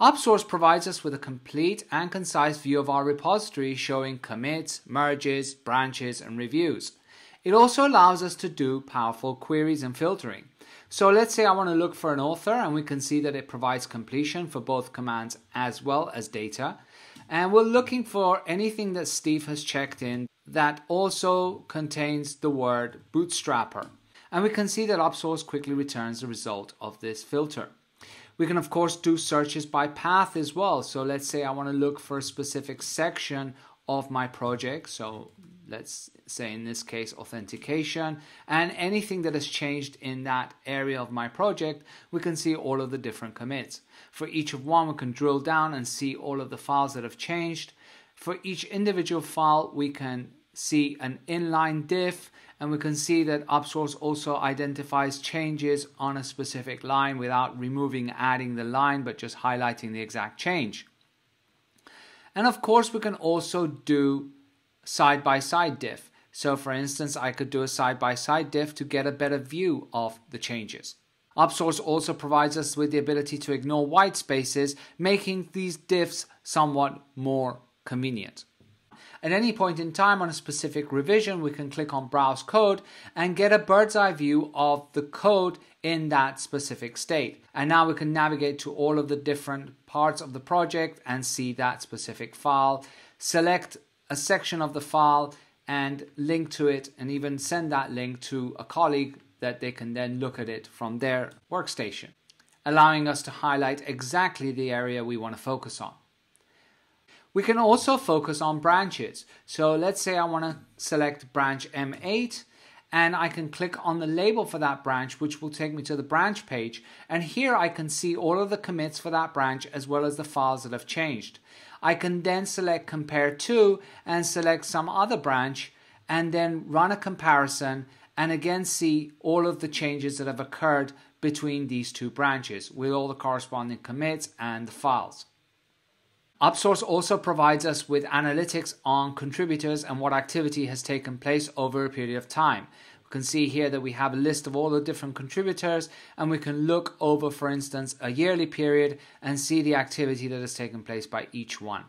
Upsource provides us with a complete and concise view of our repository showing commits, merges, branches, and reviews. It also allows us to do powerful queries and filtering. So let's say I want to look for an author and we can see that it provides completion for both commands as well as data. And we're looking for anything that Steve has checked in that also contains the word bootstrapper. And we can see that Upsource quickly returns the result of this filter. We can of course do searches by path as well. So let's say I want to look for a specific section of my project. So let's say in this case authentication and anything that has changed in that area of my project we can see all of the different commits for each of one we can drill down and see all of the files that have changed for each individual file we can see an inline diff and we can see that upsource also identifies changes on a specific line without removing adding the line but just highlighting the exact change. And of course we can also do side by side diff. So for instance I could do a side by side diff to get a better view of the changes. Upsource also provides us with the ability to ignore white spaces, making these diffs somewhat more convenient. At any point in time on a specific revision, we can click on Browse Code and get a bird's eye view of the code in that specific state. And now we can navigate to all of the different parts of the project and see that specific file, select a section of the file and link to it and even send that link to a colleague that they can then look at it from their workstation, allowing us to highlight exactly the area we want to focus on. We can also focus on branches. So let's say I want to select branch M8 and I can click on the label for that branch, which will take me to the branch page. And here I can see all of the commits for that branch as well as the files that have changed. I can then select compare to and select some other branch and then run a comparison and again see all of the changes that have occurred between these two branches with all the corresponding commits and the files. Upsource also provides us with analytics on contributors and what activity has taken place over a period of time. We can see here that we have a list of all the different contributors and we can look over, for instance, a yearly period and see the activity that has taken place by each one.